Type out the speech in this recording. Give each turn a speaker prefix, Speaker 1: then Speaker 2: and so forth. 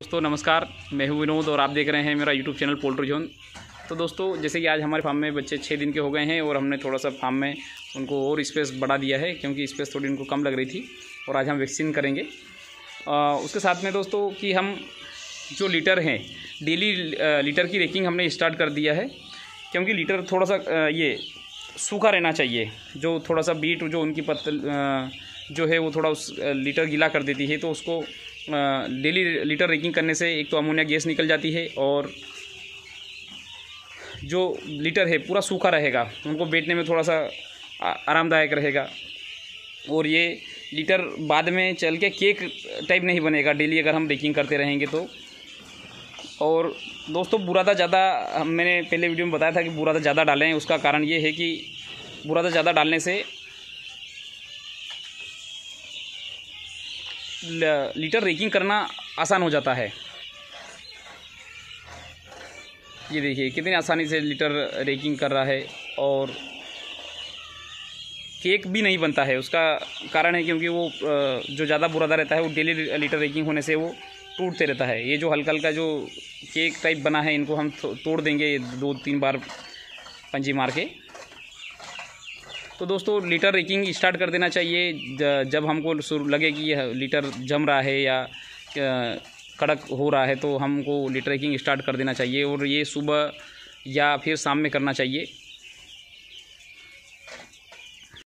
Speaker 1: दोस्तों नमस्कार। मैं हूँ विनोद और आप देख रहे हैं मेरा यूट्यूब चैनल पोल्ट्री जोन तो दोस्तों जैसे कि आज हमारे फार्म में बच्चे छः दिन के हो गए हैं और हमने थोड़ा सा फार्म में उनको और स्पेस बढ़ा दिया है क्योंकि स्पेस थोड़ी उनको कम लग रही थी और आज हम वैक्सीन करेंगे। आ, उसके साथ में दोस्तों कि हम जो लीटर हैं डेली लीटर की रेकिंग हमने स्टार्ट कर दिया है क्योंकि लीटर थोड़ा सा ये सूखा रहना चाहिए जो थोड़ा सा बीट जो उनकी पत्तल जो है वो थोड़ा उस लीटर गीला कर देती है तो उसको डेली लीटर रेकिंग करने से एक तो अमोनिया गैस निकल जाती है और जो लीटर है पूरा सूखा रहेगा, उनको बैठने में थोड़ा सा आरामदायक रहेगा। और ये लीटर बाद में चल के केक टाइप नहीं बनेगा, डेली अगर हम रेकिंग करते रहेंगे तो। और दोस्तों, बुरादा ज़्यादा, मैंने पहले वीडियो में बताया था कि बुरादा ज़्यादा डालें, उसका कारण ये है कि बुरादा ज़्यादा डालने से लीटर रेकिंग करना आसान हो जाता है। ये देखिए, कितनी आसानी से लीटर रेकिंग कर रहा है और केक भी नहीं बनता है। उसका कारण है क्योंकि वो जो ज़्यादा बुरादा रहता है, वो डेली लीटर रेकिंग होने से वो टूटते रहता है। ये जो हल्का हल्का जो केक टाइप बना है, इनको हम तोड़ देंगे दो तीन बार पंजी मार के। तो दोस्तों लीटर रेकिंग स्टार्ट कर देना चाहिए। जब हमको लगे कि यह लीटर जम रहा है या कड़क हो रहा है तो हमको लीटर रेकिंग स्टार्ट कर देना चाहिए और ये सुबह या फिर शाम में करना चाहिए।